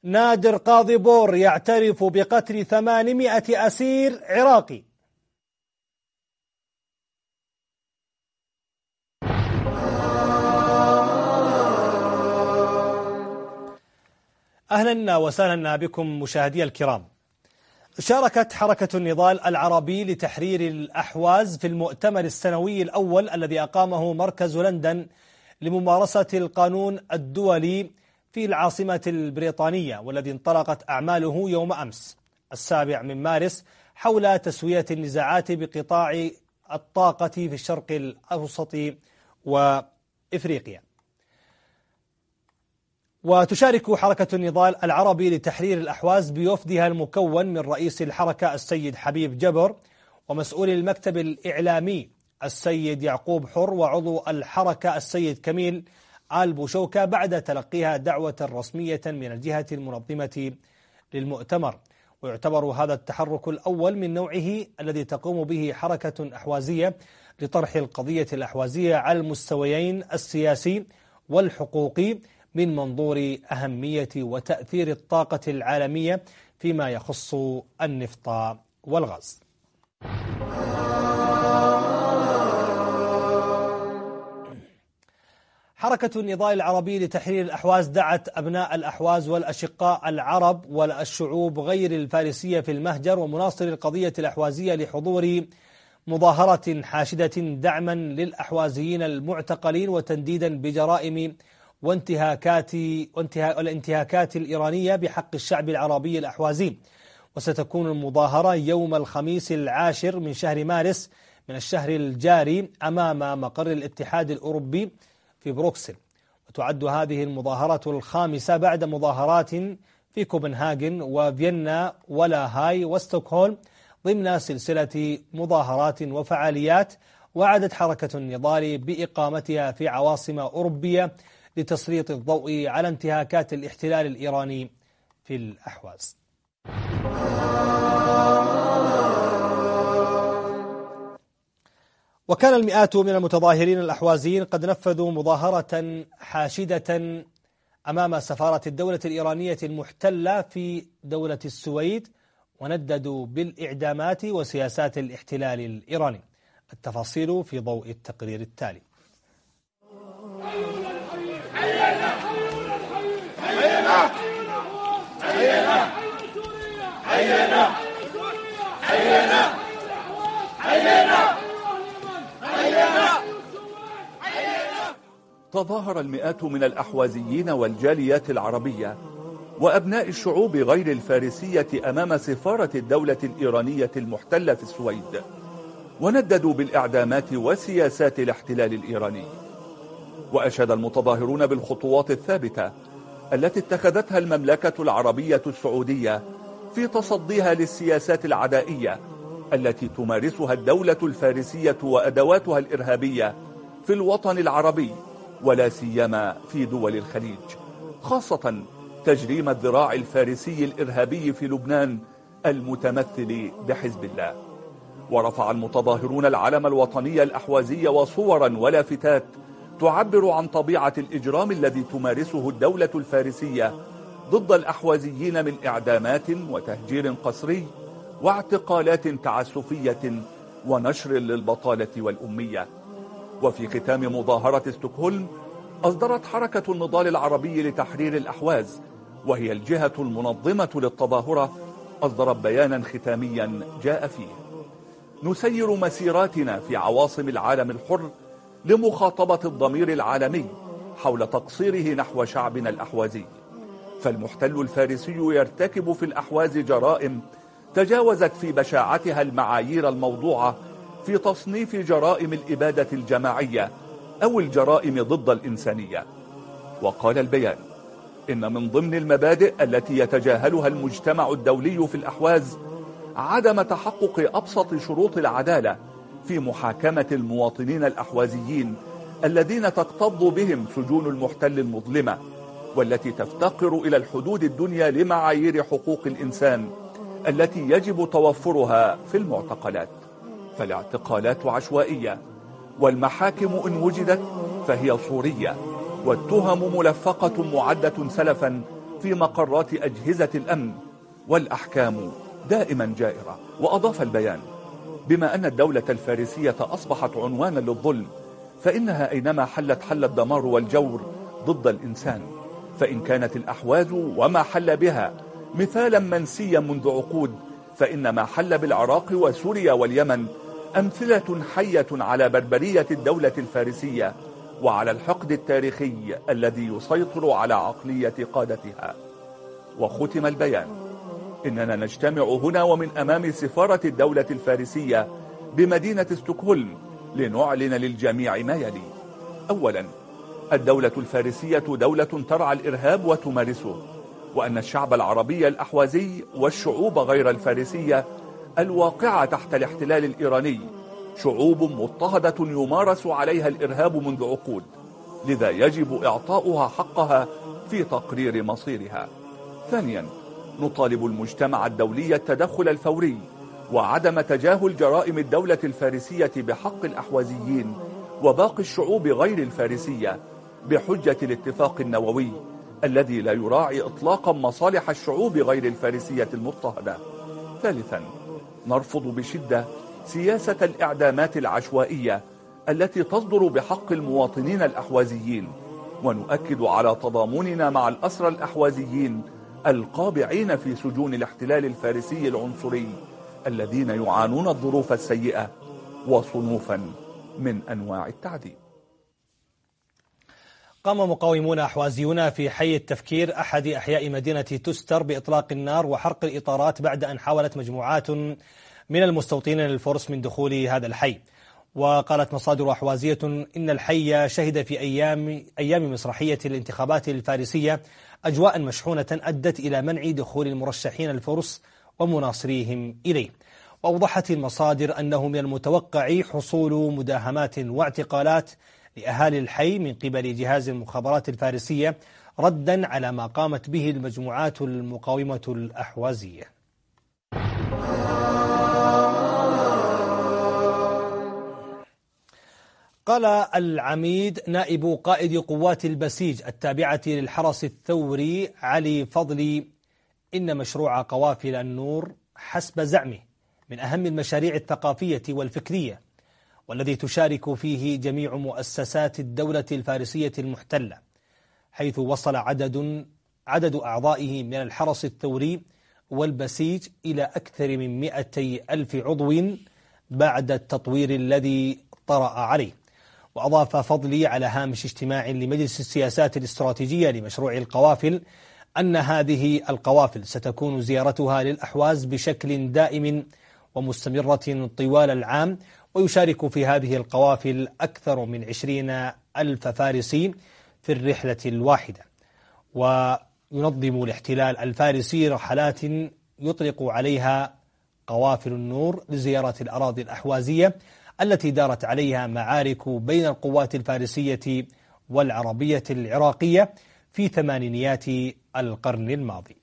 نادر قاضي بور يعترف بقتل ثمانمائة أسير عراقي. أهلا وسهلا بكم مشاهدي الكرام. شاركت حركة النضال العربي لتحرير الأحواز في المؤتمر السنوي الأول الذي أقامه مركز لندن لممارسة القانون الدولي في العاصمة البريطانية والذي انطلقت أعماله يوم أمس السابع من مارس حول تسوية النزاعات بقطاع الطاقة في الشرق الأوسط وإفريقيا. وتشارك حركة النضال العربي لتحرير الأحواز بوفدها المكون من رئيس الحركة السيد حبيب جبر ومسؤول المكتب الإعلامي السيد يعقوب حر وعضو الحركة السيد كميل آل بعد تلقيها دعوة رسمية من الجهة المنظمة للمؤتمر. ويعتبر هذا التحرك الأول من نوعه الذي تقوم به حركة أحوازية لطرح القضية الأحوازية على المستويين السياسي والحقوقي من منظور أهمية وتأثير الطاقة العالمية فيما يخص النفط والغاز. حركة النضال العربي لتحرير الأحواز دعت أبناء الأحواز والأشقاء العرب والشعوب غير الفارسية في المهجر ومناصر القضية الأحوازية لحضور مظاهرة حاشدة دعما للأحوازيين المعتقلين وتنديدا بجرائم وانتهاكات وانتهاء الانتهاكات الإيرانية بحق الشعب العربي الأحوازي. وستكون المظاهرة يوم الخميس العاشر من شهر مارس من الشهر الجاري أمام مقر الاتحاد الأوروبي في بروكسل وتعد هذه المظاهرة الخامسة بعد مظاهرات في كوبنهاجن وفيينا ولاهاي وستوكهولم ضمن سلسلة مظاهرات وفعاليات وعدت حركة النضال بإقامتها في عواصم أوروبية لتسليط الضوء على انتهاكات الاحتلال الإيراني في الأحواز. وكان المئات من المتظاهرين الأحوازيين قد نفذوا مظاهرة حاشدة أمام سفارة الدولة الإيرانية المحتلة في دولة السويد ونددوا بالإعدامات وسياسات الاحتلال الإيراني. التفاصيل في ضوء التقرير التالي. تظاهر المئات من الأحوازيين والجاليات العربية وأبناء الشعوب غير الفارسية أمام سفارة الدولة الإيرانية المحتلة في السويد. ونددوا بالإعدامات وسياسات الاحتلال الإيراني. وأشاد المتظاهرون بالخطوات الثابتة التي اتخذتها المملكة العربية السعودية في تصديها للسياسات العدائية التي تمارسها الدولة الفارسية وأدواتها الإرهابية في الوطن العربي ولا سيما في دول الخليج خاصة تجريم الذراع الفارسي الإرهابي في لبنان المتمثل بحزب الله. ورفع المتظاهرون العلم الوطني الأحوازي وصورا ولافتات تعبر عن طبيعة الإجرام الذي تمارسه الدولة الفارسية ضد الأحوازيين من إعدامات وتهجير قسري واعتقالات تعسفية ونشر للبطالة والأمية. وفي ختام مظاهرة ستوكهولم أصدرت حركة النضال العربي لتحرير الأحواز وهي الجهة المنظمة للتظاهرة أصدرت بيانا ختاميا جاء فيه. نسير مسيراتنا في عواصم العالم الحر لمخاطبة الضمير العالمي حول تقصيره نحو شعبنا الأحوازي. فالمحتل الفارسي يرتكب في الأحواز جرائم تجاوزت في بشاعتها المعايير الموضوعة في تصنيف جرائم الإبادة الجماعية أو الجرائم ضد الإنسانية. وقال البيان إن من ضمن المبادئ التي يتجاهلها المجتمع الدولي في الأحواز عدم تحقق أبسط شروط العدالة في محاكمة المواطنين الأحوازيين الذين تكتظ بهم سجون المحتل المظلمة والتي تفتقر إلى الحدود الدنيا لمعايير حقوق الإنسان التي يجب توفرها في المعتقلات. فالاعتقالات عشوائية والمحاكم إن وجدت فهي صورية والتهم ملفقة معدة سلفا في مقرات أجهزة الأمن والأحكام دائما جائرة. وأضاف البيان بما أن الدولة الفارسية أصبحت عنوانا للظلم فإنها أينما حلت حل الدمار والجور ضد الإنسان. فإن كانت الأحواز وما حل بها مثالا منسيا منذ عقود فإن ما حل بالعراق وسوريا واليمن أمثلة حية على بربرية الدولة الفارسية وعلى الحقد التاريخي الذي يسيطر على عقلية قادتها. وختم البيان. إننا نجتمع هنا ومن أمام سفارة الدولة الفارسية بمدينة ستوكهولم لنعلن للجميع ما يلي. أولا الدولة الفارسية دولة ترعى الإرهاب وتمارسه. وأن الشعب العربي الأحوازي والشعوب غير الفارسية الواقعة تحت الاحتلال الإيراني شعوب مضطهدة يمارس عليها الإرهاب منذ عقود لذا يجب إعطاؤها حقها في تقرير مصيرها. ثانيا نطالب المجتمع الدولي التدخل الفوري وعدم تجاهل جرائم الدولة الفارسية بحق الأحوازيين وباقي الشعوب غير الفارسية بحجة الاتفاق النووي الذي لا يراعي إطلاقا مصالح الشعوب غير الفارسية المضطهدة. ثالثا نرفض بشدة سياسة الإعدامات العشوائية التي تصدر بحق المواطنين الأحوازيين ونؤكد على تضامننا مع الأسرى الأحوازيين القابعين في سجون الاحتلال الفارسي العنصري الذين يعانون الظروف السيئة وصنوفا من أنواع التعذيب. قام مقاومون أحوازيون في حي التفكير أحد أحياء مدينة تستر بإطلاق النار وحرق الإطارات بعد أن حاولت مجموعات من المستوطنين الفرس من دخول هذا الحي. وقالت مصادر أحوازية إن الحي شهد في أيام أيام مسرحية الانتخابات الفارسية أجواء مشحونة أدت إلى منع دخول المرشحين الفرس ومناصريهم إليه. وأوضحت المصادر أنه من المتوقع حصول مداهمات واعتقالات لأهالي الحي من قبل جهاز المخابرات الفارسية ردا على ما قامت به المجموعات المقاومة الأحوازية. قال العميد نائب قائد قوات البسيج التابعة للحرس الثوري علي فضلي إن مشروع قوافل النور حسب زعمه من أهم المشاريع الثقافية والفكرية. والذي تشارك فيه جميع مؤسسات الدولة الفارسية المحتلة حيث وصل عدد عدد أعضائه من الحرس الثوري والبسيج إلى أكثر من مئتي ألف عضو بعد التطوير الذي طرأ عليه. وأضاف فضلي على هامش اجتماع لمجلس السياسات الاستراتيجية لمشروع القوافل أن هذه القوافل ستكون زيارتها للأحواز بشكل دائم ومستمرة طوال العام ويشارك في هذه القوافل أكثر من عشرين ألف فارسي في الرحلة الواحدة. وينظم الاحتلال الفارسي رحلات يطلق عليها قوافل النور لزيارة الأراضي الأحوازية التي دارت عليها معارك بين القوات الفارسية والعربية العراقية في ثمانينيات القرن الماضي.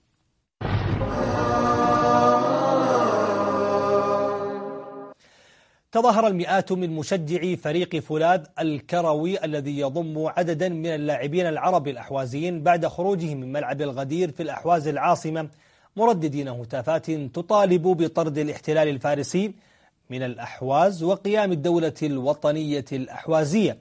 تظاهر المئات من مشجعي فريق فولاذ الكروي الذي يضم عددا من اللاعبين العرب الأحوازيين بعد خروجهم من ملعب الغدير في الأحواز العاصمة. مرددين هتافات تطالب بطرد الاحتلال الفارسي من الأحواز وقيام الدولة الوطنية الأحوازية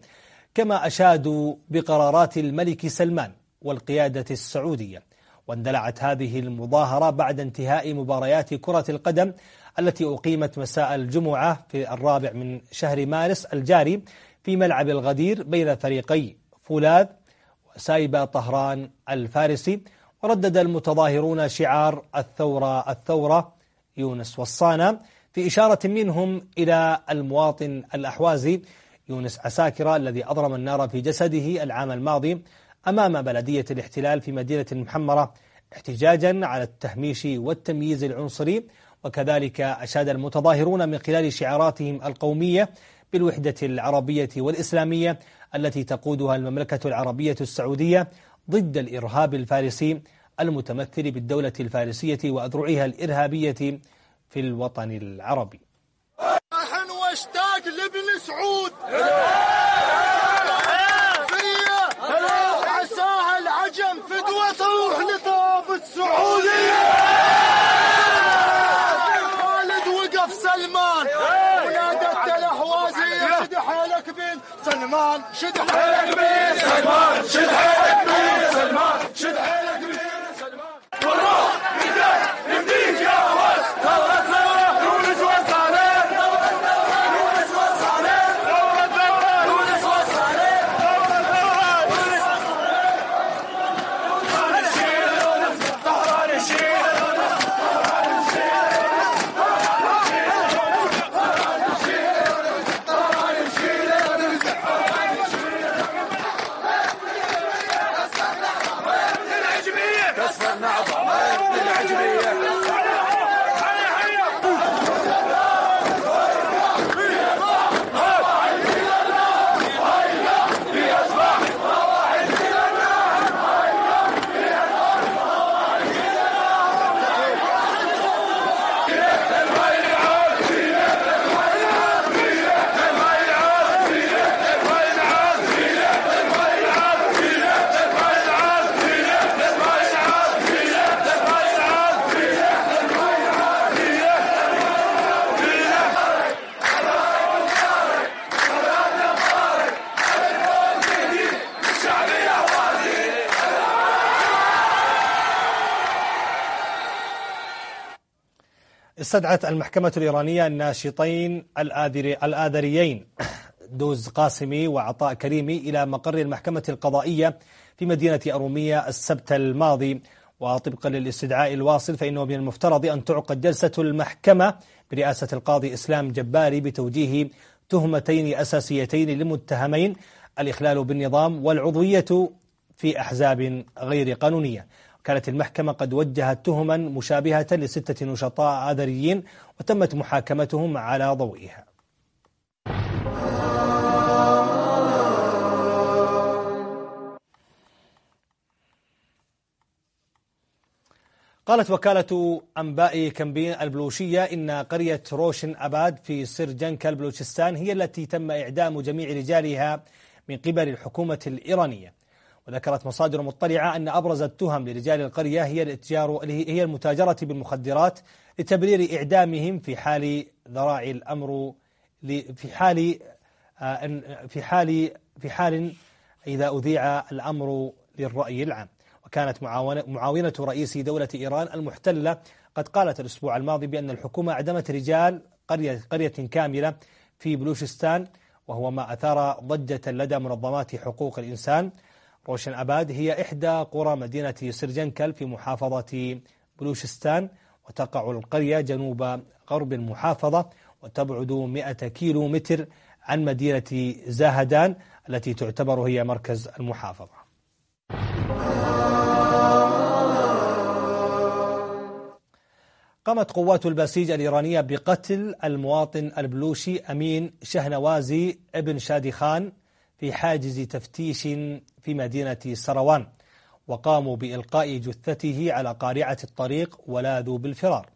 كما أشادوا بقرارات الملك سلمان والقيادة السعودية. واندلعت هذه المظاهرة بعد انتهاء مباريات كرة القدم التي أقيمت مساء الجمعة في الرابع من شهر مارس الجاري في ملعب الغدير بين فريقي فولاذ وسايبة طهران الفارسي وردد المتظاهرون شعار الثورة الثورة يونس وصانا في إشارة منهم إلى المواطن الأحوازي يونس عساكرة الذي أضرم النار في جسده العام الماضي أمام بلدية الاحتلال في مدينة المحمرة احتجاجا على التهميش والتمييز العنصري وكذلك أشاد المتظاهرون من خلال شعاراتهم القومية بالوحدة العربية والإسلامية التي تقودها المملكة العربية السعودية ضد الإرهاب الفارسي المتمثل بالدولة الفارسية وأذرعها الإرهابية في الوطن العربي. نحن واشتاق لابن سعود. عساها العجم فدوة تروح لطاب السعودية خالد وقف سلمان ونادت الاحوازية شد حيلك بين سلمان شد حيلك بين سلمان شد حيلك بين سلمان شد حيلك استدعت المحكمة الإيرانية الناشطين الآذري الآذريين دوز قاسمي وعطاء كريمي إلى مقر المحكمة القضائية في مدينة أرومية السبت الماضي. وطبقا للاستدعاء الواصل فإنه من المفترض أن تعقد جلسة المحكمة برئاسة القاضي إسلام جباري بتوجيه تهمتين أساسيتين للمتهمين الإخلال بالنظام والعضوية في أحزاب غير قانونية. كانت المحكمة قد وجهت تهما مشابهة لستة نشطاء آذريين وتمت محاكمتهم على ضوئها. قالت وكالة أنباء كمبين البلوشية إن قرية روشن أباد في سرجنكا البلوشستان هي التي تم إعدام جميع رجالها من قبل الحكومة الإيرانية. وذكرت مصادر مطلعة أن أبرز التهم لرجال القرية هي الاتجار هي المتاجرة بالمخدرات لتبرير إعدامهم في حال ذراع الأمر في حال في حال في حال إذا أذيع الأمر للرأي العام. وكانت معاونة رئيس دولة إيران المحتلة قد قالت الأسبوع الماضي بأن الحكومة أعدمت رجال قرية, قرية كاملة في بلوشستان وهو ما أثار ضجة لدى منظمات حقوق الإنسان روشن أباد هي إحدى قرى مدينة سرجنكل في محافظة بلوشستان وتقع القرية جنوب غرب المحافظة وتبعد 100 كيلو متر عن مدينة زاهدان التي تعتبر هي مركز المحافظة. قامت قوات البسيج الإيرانية بقتل المواطن البلوشي أمين شهنوازي ابن شادي خان في حاجز تفتيش في مدينة سروان وقاموا بإلقاء جثته على قارعة الطريق ولاذوا بالفرار.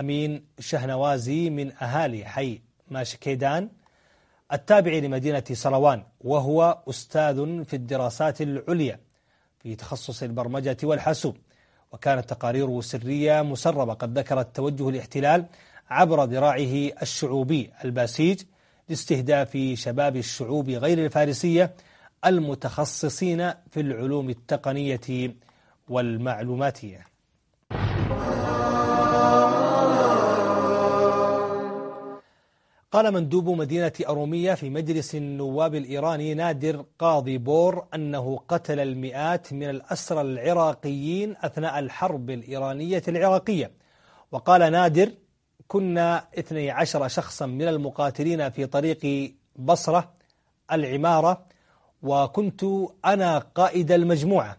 أمين شهنوازي من أهالي حي ماشكيدان التابع لمدينة سروان وهو أستاذ في الدراسات العليا في تخصص البرمجة والحاسوب. وكانت تقاريره سرية مسربة قد ذكرت توجه الاحتلال عبر ذراعه الشعوبي الباسيج لاستهداف شباب الشعوب غير الفارسية المتخصصين في العلوم التقنية والمعلوماتية. قال مندوب مدينة أرومية في مجلس النواب الإيراني نادر قاضي بور أنه قتل المئات من الأسرى العراقيين أثناء الحرب الإيرانية العراقية. وقال نادر كنا 12 شخصا من المقاتلين في طريق بصرة العمارة وكنت أنا قائد المجموعة.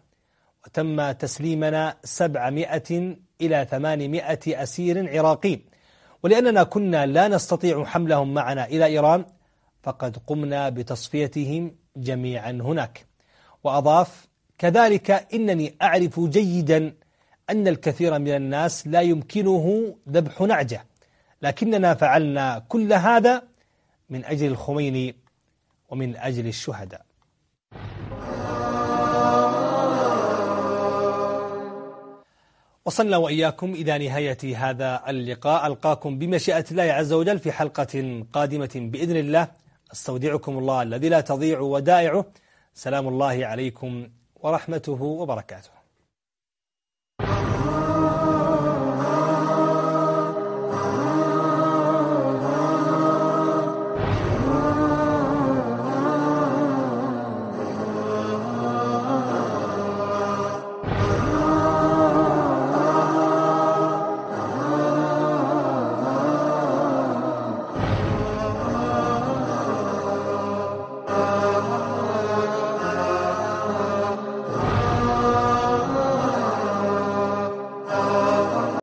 وتم تسليمنا 700 إلى 800 أسير عراقي. ولأننا كنا لا نستطيع حملهم معنا إلى إيران فقد قمنا بتصفيتهم جميعا هناك. وأضاف كذلك إنني أعرف جيدا أن الكثير من الناس لا يمكنه ذبح نعجة. لكننا فعلنا كل هذا من أجل الخميني ومن أجل الشهداء. وصلنا وإياكم إلى نهاية هذا اللقاء. ألقاكم بمشيئة الله عز وجل في حلقة قادمة بإذن الله. أستودعكم الله الذي لا تضيع ودائعه. سلام الله عليكم ورحمته وبركاته.